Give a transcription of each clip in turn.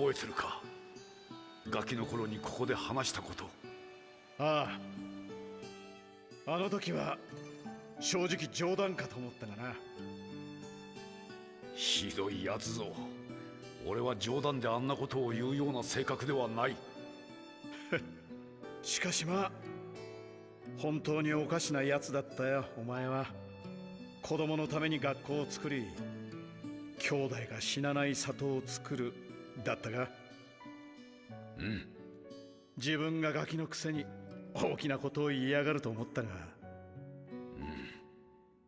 覚えてるか？ガキの頃にここで話したこと。ああ。あの時は正直冗談かと思ったがな。ひどいやつぞ。俺は冗談であんなことを言うような性格ではない。しかしまあ本当におかしなやつだったよお前は。子供のために学校を作り兄弟が死なない里を作るだったが。うん。自分がガキのくせに大きなことを言いやがると思ったが、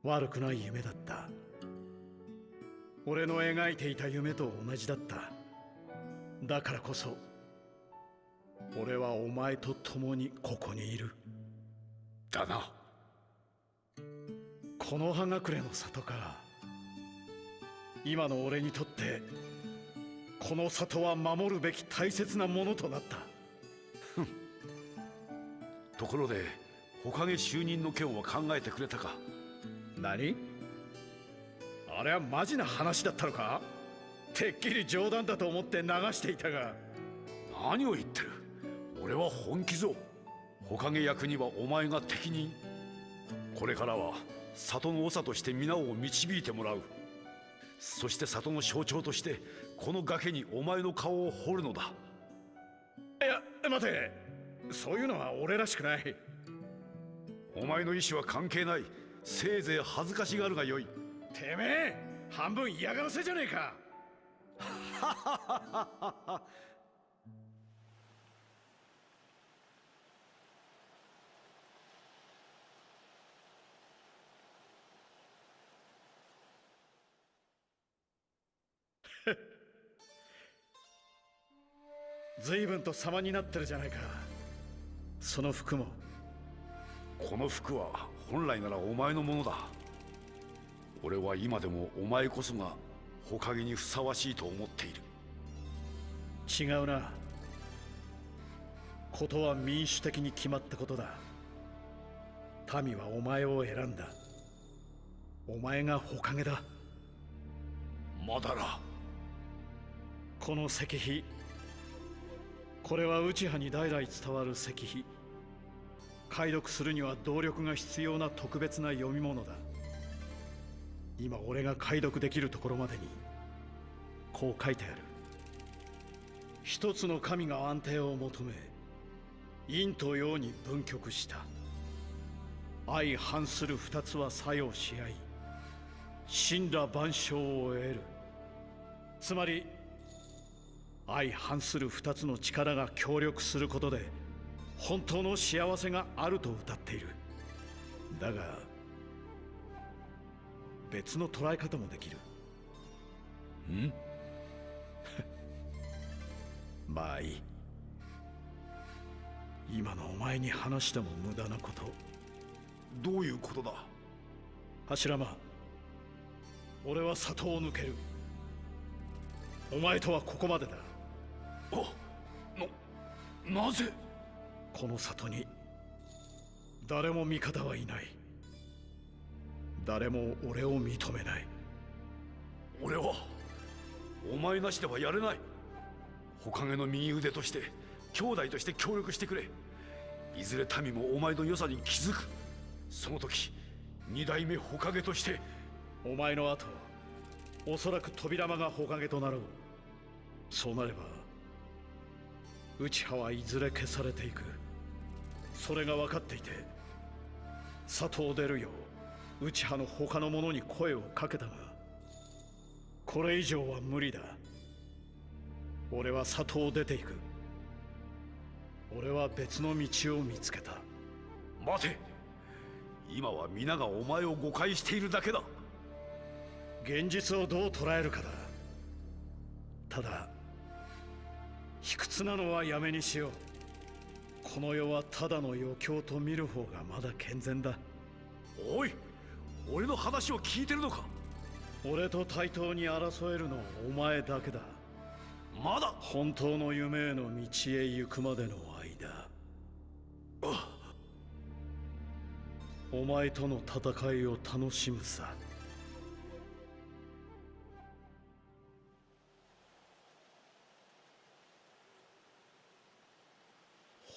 悪くない夢だった。俺の描いていた夢と同じだった。だからこそ俺はお前と共にここにいる。だな。この葉隠れの里か今の俺にとってこの里は守るべき大切なものとなった。ところで火影就任の件は考えてくれたか？何？あれはマジな話だったのか？てっきり冗談だと思って流していたが。何を言ってる？俺は本気ぞ。火影役にはお前が適任。これからは里の長として皆を導いてもらう。そして里の象徴としてこの崖にお前の顔を彫るのだ。いや待て。そういうのは俺らしくない。お前の意志は関係ない。せいぜい恥ずかしがるがよい。てめえ半分嫌がらせじゃねえか 随分と様になってるじゃないか。その服も。この服は本来ならお前のものだ。俺は今でもお前こそが火影にふさわしいと思っている。違うな。ことは民主的に決まったことだ。民はお前を選んだ。お前が火影だ。まだらこの石碑これは内派に代々伝わる石碑。解読するには動力が必要な特別な読み物だ。今俺が解読できるところまでにこう書いてある。一つの神が安定を求め陰と陽に分極した。相反する二つは作用し合い神羅万象を得る。つまり相反する二つの力が協力することで本当の幸せがあると歌っている。だが別の捉え方もできる。ん？まあいい。今のお前に話しても無駄なこと。どういうことだ？柱間俺は里を抜ける。お前とはここまでだ。あななぜ？この里に誰も味方はいない。誰も俺を認めない。俺はお前なしではやれない。火影の右腕として兄弟として協力してくれ。いずれ民もお前の良さに気づく。その時二代目火影としてお前の後おそらく扉間が火影となろう。そうなれば内派はいずれ消されていく。それが分かっていて里を出るよう内派の他の者に声をかけたがこれ以上は無理だ。俺は里を出ていく。俺は別の道を見つけた。待て。今は皆がお前を誤解しているだけだ。現実をどう捉えるかだ。ただ卑屈なのはやめにしよう。この世はただの余興と見る方がまだ健全だ。おい俺の話を聞いてるのか？俺と対等に争えるのはお前だけだ。まだ？本当の夢への道へ行くまでの間。お前との戦いを楽しむさ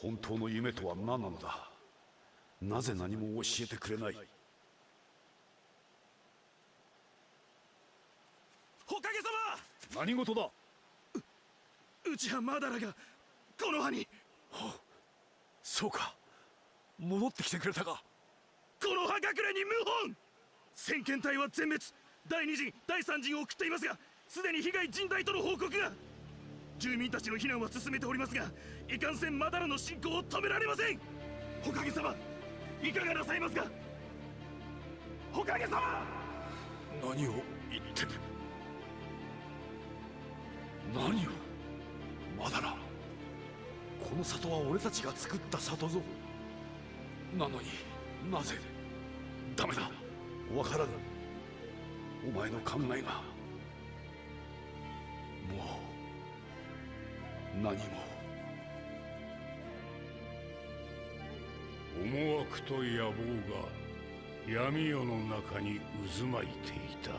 本当の夢とは何なのだ？なぜ何も教えてくれない？おかげさ何事だ？ま内葉マダラがこの葉に。そうか。戻ってきてくれたか。この葉隠れに謀反！先遣隊は全滅。第二陣第三陣を送っていますがすでに被害甚大との報告が住民たちの避難は進めておりますがいかんせんマダラの進行を止められません。おかげさまいかがなさいますか？おかげさま！何を言ってる何を？まだらこの里は俺たちが作った里ぞ。なのになぜ？ダメだ。わからぬ。お前の考えが何も思惑と野望が闇夜の中に渦巻いていた。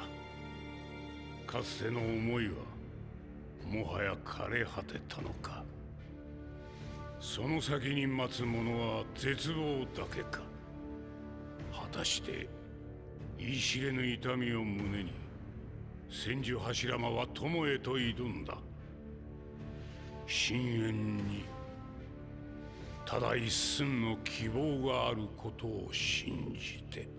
かつての思いはもはや枯れ果てたのか。その先に待つ者は絶望だけか。果たして言い知れぬ痛みを胸に千住柱間は友へと挑んだ。深淵にただ一寸の希望があることを信じて。